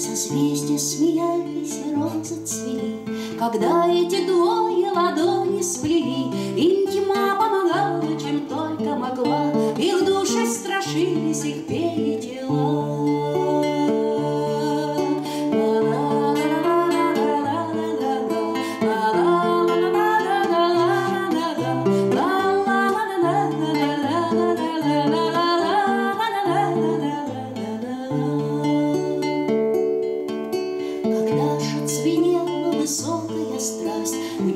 Созвездия смеялись розы цвели, Когда эти двое ладони сплели, Им тьма помогала, чем только могла, Их души страшились, их пели тела.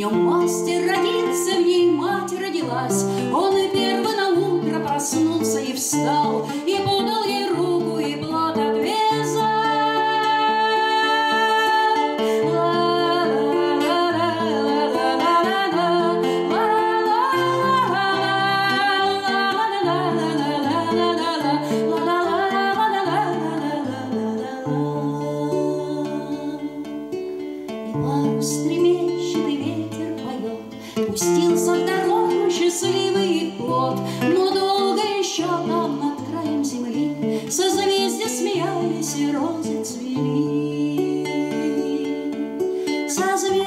Нем мастер родился, в ней мать родилась. Он и первый на утро проснулся и встал, И подал ей руку, и плод отвязал. Парус ветер Пустился в дорогу счастливый плод, Но долго еще там над краем земли Созвездия смеялись и розы цвели. Созвездия